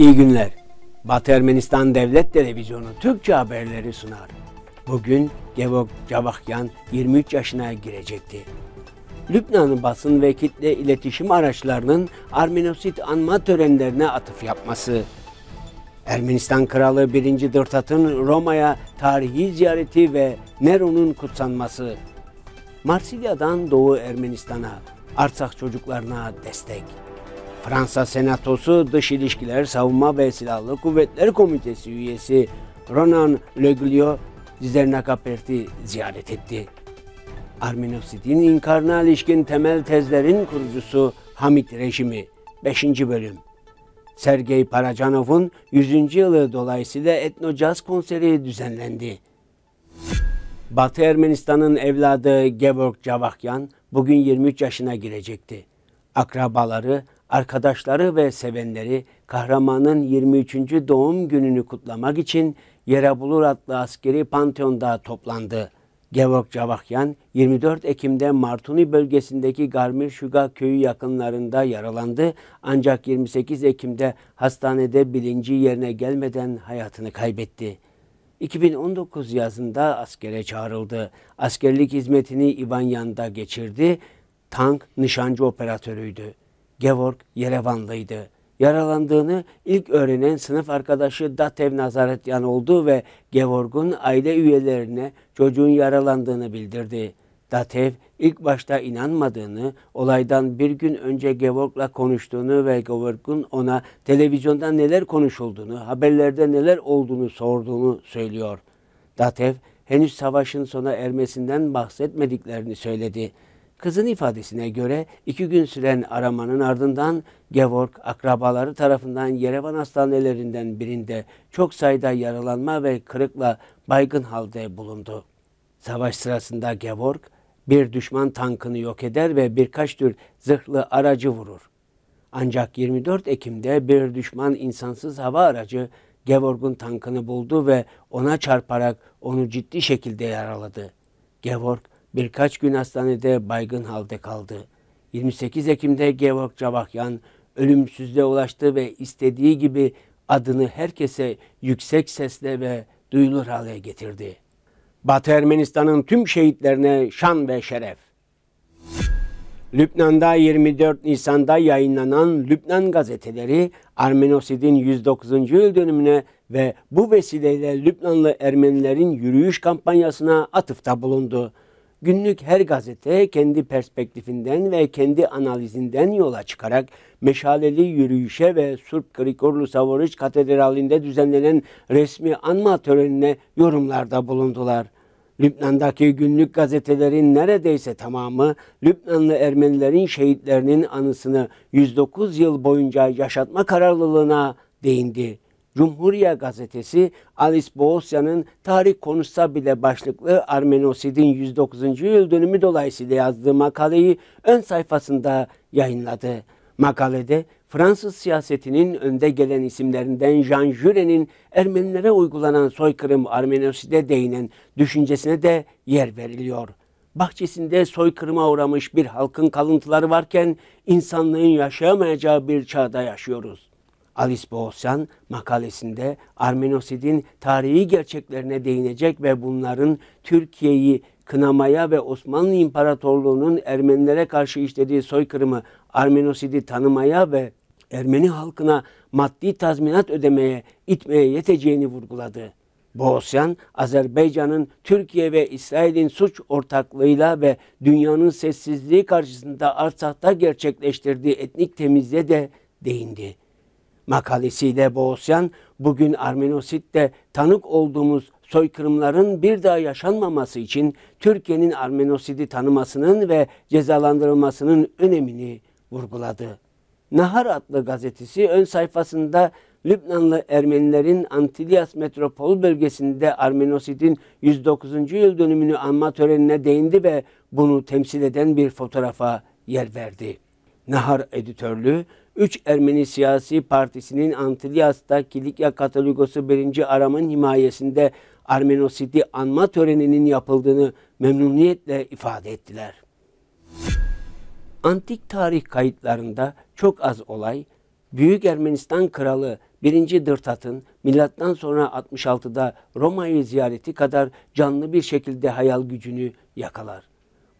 İyi günler. Batı Ermenistan Devlet Televizyonu Türkçe haberleri sunar. Bugün Gevok Cavakyan 23 yaşına girecekti. Lübnan'ın basın ve kitle iletişim araçlarının Armenosit anma törenlerine atıf yapması. Ermenistan Kralı 1. Dırtat'ın Roma'ya tarihi ziyareti ve Nero'nun kutsanması. Marsilya'dan Doğu Ermenistan'a, Arsak çocuklarına destek. Fransa Senatosu Dış İlişkiler, Savunma ve Silahlı Kuvvetler Komitesi üyesi Ronan Leglio Zernakapert'i ziyaret etti. Arminosid'in inkarına ilişkin temel tezlerin kurucusu Hamit rejimi 5. bölüm Sergey Parajanov'un 100. yılı dolayısıyla etno-caz konseri düzenlendi. Batı Ermenistan'ın evladı Gevorg Cavakyan bugün 23 yaşına girecekti. Akrabaları, arkadaşları ve sevenleri kahramanın 23. doğum gününü kutlamak için Yerebulur adlı askeri panteonda toplandı. Gevorg Cavakyan 24 Ekim'de Martuni bölgesindeki Garmir Şuga köyü yakınlarında yaralandı ancak 28 Ekim'de hastanede bilinci yerine gelmeden hayatını kaybetti. 2019 yazında askere çağrıldı. Askerlik hizmetini İvanyan'da geçirdi. Tank nişancı operatörüydü. Gevorg Yerevanlıydı. Yaralandığını ilk öğrenen sınıf arkadaşı Datev Nazaretyan oldu ve Gevorg'un aile üyelerine çocuğun yaralandığını bildirdi. Datev ilk başta inanmadığını, olaydan bir gün önce Gevorg'la konuştuğunu ve Gevorg'un ona televizyonda neler konuşulduğunu, haberlerde neler olduğunu sorduğunu söylüyor. Datev henüz savaşın sona ermesinden bahsetmediklerini söyledi. Kızın ifadesine göre iki gün süren aramanın ardından Gevorg akrabaları tarafından Yerevan hastanelerinden birinde çok sayıda yaralanma ve kırıkla baygın halde bulundu. Savaş sırasında Gevorg bir düşman tankını yok eder ve birkaç tür zırhlı aracı vurur. Ancak 24 Ekim'de bir düşman insansız hava aracı Gevorg'un tankını buldu ve ona çarparak onu ciddi şekilde yaraladı. Gevorg birkaç gün hastanede baygın halde kaldı. 28 Ekim'de Georg Cavakyan ölümsüzlüğe ulaştı ve istediği gibi adını herkese yüksek sesle ve duyulur hale getirdi. Batı Ermenistan'ın tüm şehitlerine şan ve şeref. Lübnan'da 24 Nisan'da yayınlanan Lübnan gazeteleri Armenosid'in 109. yıl dönümüne ve bu vesileyle Lübnanlı Ermenilerin yürüyüş kampanyasına atıfta bulundu. Günlük her gazete kendi perspektifinden ve kendi analizinden yola çıkarak meşaleli yürüyüşe ve Surp Grikorlu Savoriç Katedrali'nde düzenlenen resmi anma törenine yorumlarda bulundular. Lübnan'daki günlük gazetelerin neredeyse tamamı Lübnanlı Ermenilerin şehitlerinin anısını 109 yıl boyunca yaşatma kararlılığına değindi. Cumhuriye gazetesi Alice Boğosyan'ın tarih konuşsa bile başlıklı Armenosid'in 109. yıl dönümü dolayısıyla yazdığı makaleyi ön sayfasında yayınladı. Makalede Fransız siyasetinin önde gelen isimlerinden Jean Jure'nin Ermenilere uygulanan soykırım Armenoside değinen düşüncesine de yer veriliyor. Bahçesinde soykırıma uğramış bir halkın kalıntıları varken insanlığın yaşayamayacağı bir çağda yaşıyoruz. Alice Boğazyan makalesinde Armenosid'in tarihi gerçeklerine değinecek ve bunların Türkiye'yi kınamaya ve Osmanlı İmparatorluğu'nun Ermenilere karşı işlediği soykırımı Armenosid'i tanımaya ve Ermeni halkına maddi tazminat ödemeye, itmeye yeteceğini vurguladı. Boğazyan, Azerbaycan'ın Türkiye ve İsrail'in suç ortaklığıyla ve dünyanın sessizliği karşısında Artsak'ta gerçekleştirdiği etnik temizliğe de değindi. Makalesiyle Boğazyan, bugün Armenositte tanık olduğumuz soykırımların bir daha yaşanmaması için Türkiye'nin Armenosidi tanımasının ve cezalandırılmasının önemini vurguladı. Nahar adlı gazetesi ön sayfasında Lübnanlı Ermenilerin Antilyas metropol bölgesinde Armenosid'in 109. yıl dönümünü anma törenine değindi ve bunu temsil eden bir fotoğrafa yer verdi. Nahar editörlüğü 3 Ermeni siyasi partisinin Antilyas'ta Kilikya Katolikos'u birinci aramın himayesinde Armenosidi anma töreninin yapıldığını memnuniyetle ifade ettiler. Antik tarih kayıtlarında çok az olay, Büyük Ermenistan Kralı 1. Dırtat'ın milattan sonra 66'da Roma'yı ziyareti kadar canlı bir şekilde hayal gücünü yakalar.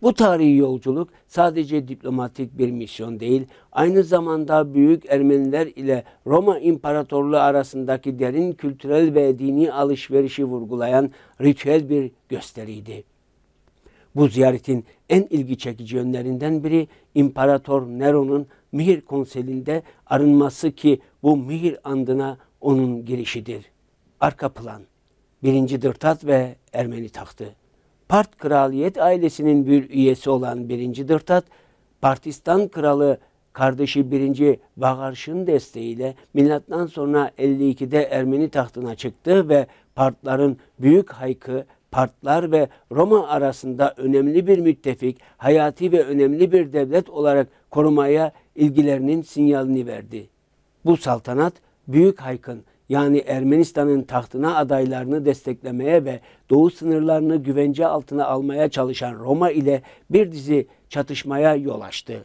Bu tarihi yolculuk sadece diplomatik bir misyon değil, aynı zamanda büyük Ermeniler ile Roma İmparatorluğu arasındaki derin kültürel ve dini alışverişi vurgulayan ritüel bir gösteriydi. Bu ziyaretin en ilgi çekici yönlerinden biri İmparator Nero'nun Mihir Konseli'nde arınması ki bu Mihir andına onun girişidir. Arka plan 1. Dırtat ve Ermeni tahtı. Part kraliyet ailesinin bir üyesi olan 1. Dırtat, Partistan kralı kardeşi 1. Vagarş'ın desteğiyle milattan sonra 52'de Ermeni tahtına çıktı ve Partların büyük haykı Partlar ve Roma arasında önemli bir müttefik, hayati ve önemli bir devlet olarak korumaya ilgilerinin sinyalini verdi. Bu saltanat Büyük Hayk'ın yani Ermenistan'ın tahtına adaylarını desteklemeye ve doğu sınırlarını güvence altına almaya çalışan Roma ile bir dizi çatışmaya yol açtı.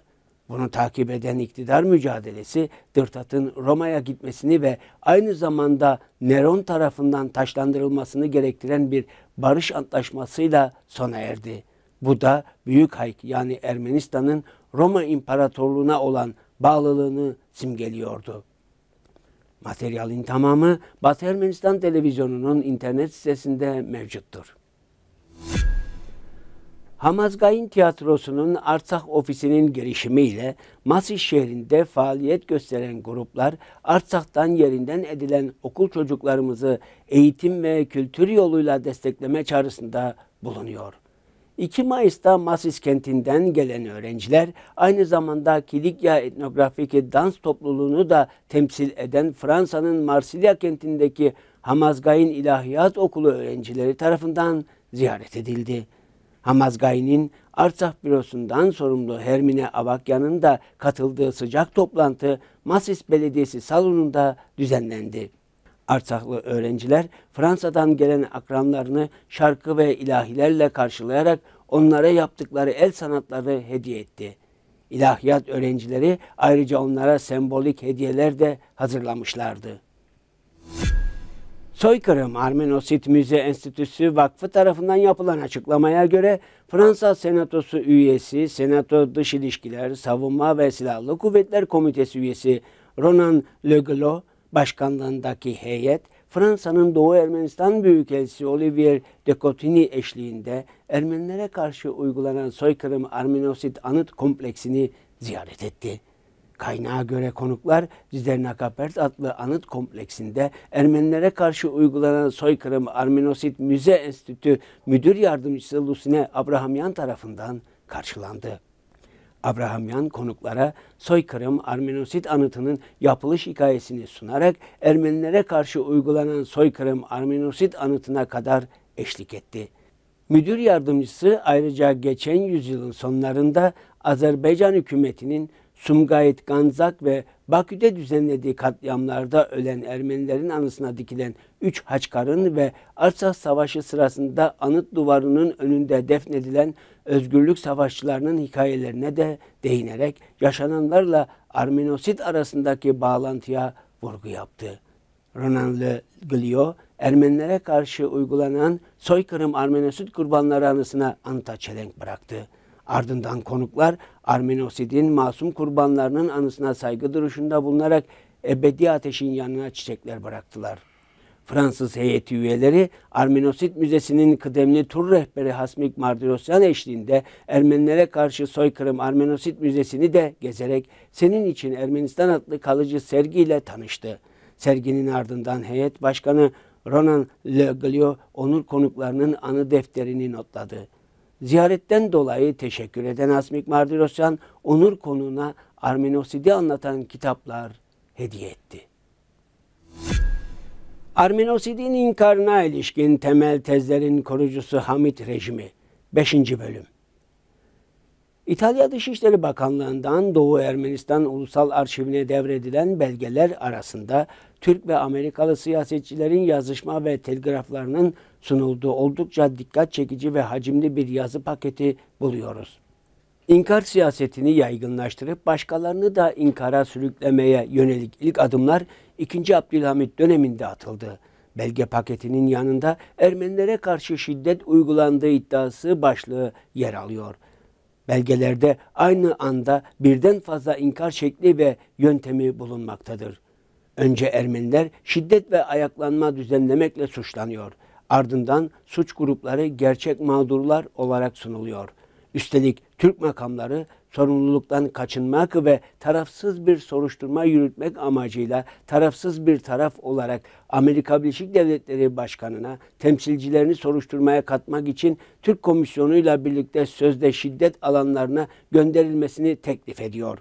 Bunu takip eden iktidar mücadelesi Dırtat'ın Roma'ya gitmesini ve aynı zamanda Neron tarafından taşlandırılmasını gerektiren bir barış antlaşmasıyla sona erdi. Bu da Büyük Hayk yani Ermenistan'ın Roma İmparatorluğu'na olan bağlılığını simgeliyordu. Materyalin tamamı Batı Ermenistan Televizyonu'nun internet sitesinde mevcuttur. Hamazgayin Tiyatrosu'nun Artsakh ofisinin girişimiyle Masis şehrinde faaliyet gösteren gruplar Artsak'tan yerinden edilen okul çocuklarımızı eğitim ve kültür yoluyla destekleme çağrısında bulunuyor. 2 Mayıs'ta Masis kentinden gelen öğrenciler aynı zamanda Kilikya etnografik dans topluluğunu da temsil eden Fransa'nın Marsilya kentindeki Hamazgayin İlahiyat Okulu öğrencileri tarafından ziyaret edildi. Hamazgayi'nin Artsakh bürosundan sorumlu Hermine Avakyan'ın da katıldığı sıcak toplantı Masis Belediyesi salonunda düzenlendi. Artsaklı öğrenciler Fransa'dan gelen akranlarını şarkı ve ilahilerle karşılayarak onlara yaptıkları el sanatları hediye etti. İlahiyat öğrencileri ayrıca onlara sembolik hediyeler de hazırlamışlardı. Soykırım Armenosit Müze Enstitüsü Vakfı tarafından yapılan açıklamaya göre Fransa Senatosu üyesi, Senato Dış İlişkiler, Savunma ve Silahlı Kuvvetler Komitesi üyesi Ronan Le başkanlığındaki heyet Fransa'nın Doğu Ermenistan Büyükelçisi Olivier de Cotigny eşliğinde Ermenilere karşı uygulanan soykırım Armenosit Anıt Kompleksini ziyaret etti. Kaynağa göre konuklar Zidernakapert adlı anıt kompleksinde Ermenilere karşı uygulanan soykırım Armenosit Müze Enstitü Müdür Yardımcısı Lusine Abrahamyan tarafından karşılandı. Abrahamyan konuklara soykırım Armenosit anıtının yapılış hikayesini sunarak Ermenilere karşı uygulanan soykırım Armenosit anıtına kadar eşlik etti. Müdür yardımcısı ayrıca geçen yüzyılın sonlarında Azerbaycan hükümetinin Sumgayit Ganzak ve Bakü'de düzenlediği katliamlarda ölen Ermenilerin anısına dikilen üç haçkarın ve Artsakh Savaşı sırasında anıt duvarının önünde defnedilen özgürlük savaşçılarının hikayelerine de değinerek yaşananlarla Armenosit arasındaki bağlantıya vurgu yaptı. Ronan Le Glio, Ermenilere karşı uygulanan soykırım Armenosit kurbanları anısına anıta çelenk bıraktı. Ardından konuklar Armenosid'in masum kurbanlarının anısına saygı duruşunda bulunarak ebedi ateşin yanına çiçekler bıraktılar. Fransız heyeti üyeleri Armenosit Müzesi'nin kıdemli tur rehberi Hasmik Mardirosyan eşliğinde Ermenilere karşı soykırım Armenosit Müzesi'ni de gezerek senin için Ermenistan adlı kalıcı sergiyle tanıştı. Serginin ardından heyet başkanı Ronan Le Glio onur konuklarının anı defterini notladı. Ziyaretten dolayı teşekkür eden Asmik Mardirosyan, onur konuğuna Armenosid'i anlatan kitaplar hediye etti. Armenosid'in inkarına ilişkin temel tezlerin korucusu Hamit rejimi 5. bölüm İtalya Dışişleri Bakanlığı'ndan Doğu Ermenistan Ulusal Arşivine devredilen belgeler arasında Türk ve Amerikalı siyasetçilerin yazışma ve telgraflarının sunulduğu oldukça dikkat çekici ve hacimli bir yazı paketi buluyoruz. İnkar siyasetini yaygınlaştırıp başkalarını da inkara sürüklemeye yönelik ilk adımlar 2. Abdülhamit döneminde atıldı. Belge paketinin yanında Ermenilere karşı şiddet uygulandığı iddiası başlığı yer alıyor. Belgelerde aynı anda birden fazla inkar şekli ve yöntemi bulunmaktadır. Önce Ermeniler şiddet ve ayaklanma düzenlemekle suçlanıyor. Ardından suç grupları gerçek mağdurlar olarak sunuluyor. Üstelik Türk makamları sorumluluktan kaçınmak ve tarafsız bir soruşturma yürütmek amacıyla tarafsız bir taraf olarak Amerika Birleşik Devletleri Başkanı'na temsilcilerini soruşturmaya katmak için Türk Komisyonu ile birlikte sözde şiddet alanlarına gönderilmesini teklif ediyor.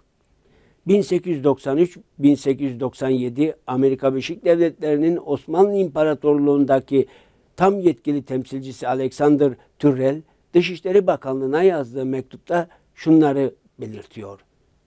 1893-1897 Amerika Birleşik Devletleri'nin Osmanlı İmparatorluğundaki tam yetkili temsilcisi Alexander Türrell, Dışişleri Bakanlığı'na yazdığı mektupta şunları belirtiyor.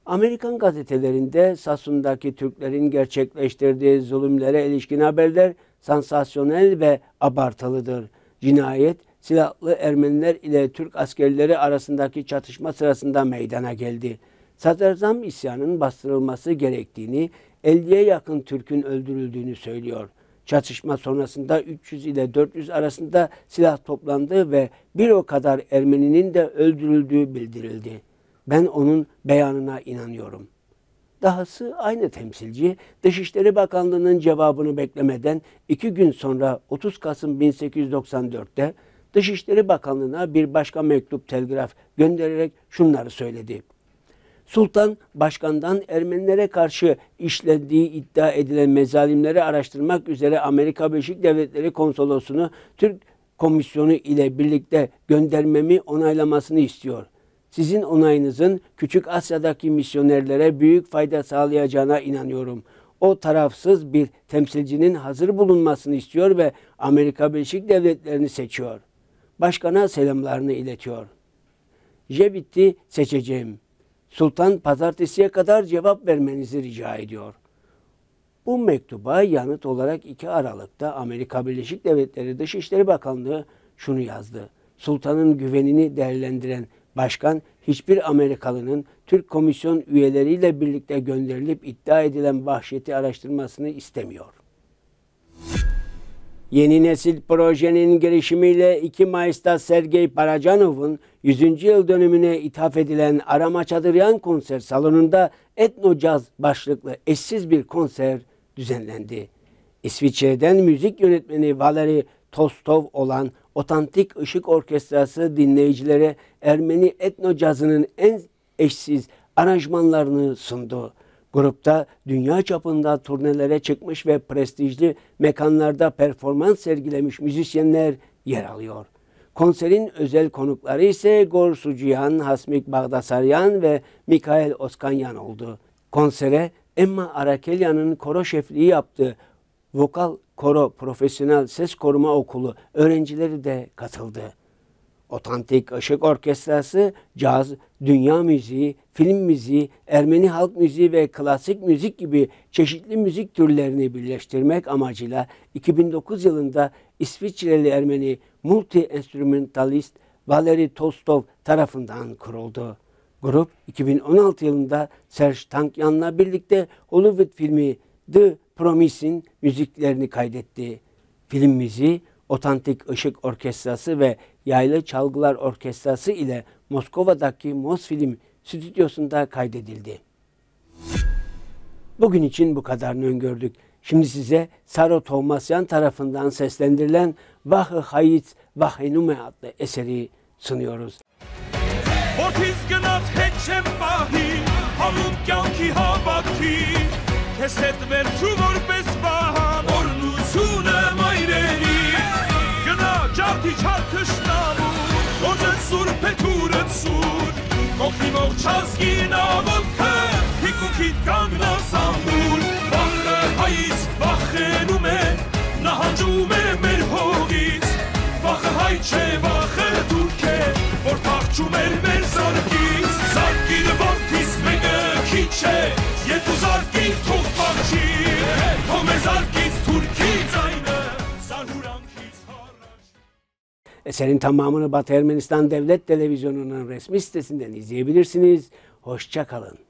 Amerikan gazetelerinde Sasun'daki Türklerin gerçekleştirdiği zulümlere ilişkin haberler sansasyonel ve abartılıdır. Cinayet silahlı Ermeniler ile Türk askerleri arasındaki çatışma sırasında meydana geldi. Sadrazam isyanın bastırılması gerektiğini, 50'ye yakın Türk'ün öldürüldüğünü söylüyor. Çatışma sonrasında 300 ile 400 arasında silah toplandı ve bir o kadar Ermeninin de öldürüldüğü bildirildi. Ben onun beyanına inanıyorum. Dahası aynı temsilci Dışişleri Bakanlığı'nın cevabını beklemeden iki gün sonra 30 Kasım 1894'te Dışişleri Bakanlığı'na bir başka mektup telgraf göndererek şunları söyledi. Sultan başkandan Ermenilere karşı işlediği iddia edilen mezalimleri araştırmak üzere Amerika Birleşik Devletleri konsolosunu Türk komisyonu ile birlikte göndermemi onaylamasını istiyor. Sizin onayınızın Küçük Asya'daki misyonerlere büyük fayda sağlayacağına inanıyorum. O tarafsız bir temsilcinin hazır bulunmasını istiyor ve Amerika Birleşik Devletleri'ni seçiyor. Başkana selamlarını iletiyor. Jebit'i seçeceğim.'' Sultan pazartesiye kadar cevap vermenizi rica ediyor. Bu mektuba yanıt olarak 2 Aralık'ta Amerika Birleşik Devletleri Dışişleri Bakanlığı şunu yazdı. Sultanın güvenini değerlendiren başkan hiçbir Amerikalının Türk komisyon üyeleriyle birlikte gönderilip iddia edilen vahşeti araştırmasını istemiyor. Yeni nesil projenin girişimiyle 2 Mayıs'ta Sergey Parajanov'un 100. yıl dönümüne ithaf edilen Arama Çadıryan konser salonunda Etno Caz başlıklı eşsiz bir konser düzenlendi. İsviçre'den müzik yönetmeni Valeri Tostov olan Otantik Işık Orkestrası dinleyicilere Ermeni etno cazının en eşsiz aranjmanlarını sundu. Grupta dünya çapında turnelere çıkmış ve prestijli mekanlarda performans sergilemiş müzisyenler yer alıyor. Konserin özel konukları ise Gor Sucuyan, Hasmik Bagdasaryan ve Mikael Oskanyan oldu. Konsere Emma Arakelyan'ın koro şefliği yaptığı Vokal Koro Profesyonel Ses Koruma Okulu öğrencileri de katıldı. Otantik Işık Orkestrası, caz, dünya müziği, film müziği, Ermeni halk müziği ve klasik müzik gibi çeşitli müzik türlerini birleştirmek amacıyla 2009 yılında İsviçreli Ermeni multi-enstrümentalist Valeri Tostov tarafından kuruldu. Grup 2016 yılında Serge Tankyan'la birlikte Hollywood filmi The Promise'in müziklerini kaydetti. Film müziği Otantik Işık Orkestrası ve Yaylı Çalgılar Orkestrası ile Moskova'daki Mosfilm stüdyosunda kaydedildi. Bugün için bu kadarını öngördük. Şimdi size Saro Tomasyan tarafından seslendirilen Vahı Hayit Vahinume adlı eseri sunuyoruz. Քեզ հետ վերջու որպես վահան Օրնությունը մայրերի Գնա ճարտի չար թշնամու Ոձը սուր պետուրը ծուր Մոխնի մող չազգին ավոլքը Հիկուքիտ կանգնաս ամբուր Վախը հայից վախենում է Նահանջում է մեր հողից Վախը հայ չէ վախ Eserin tamamını Batı Ermenistan Devlet Televizyonu'nun resmi sitesinden izleyebilirsiniz. Hoşçakalın.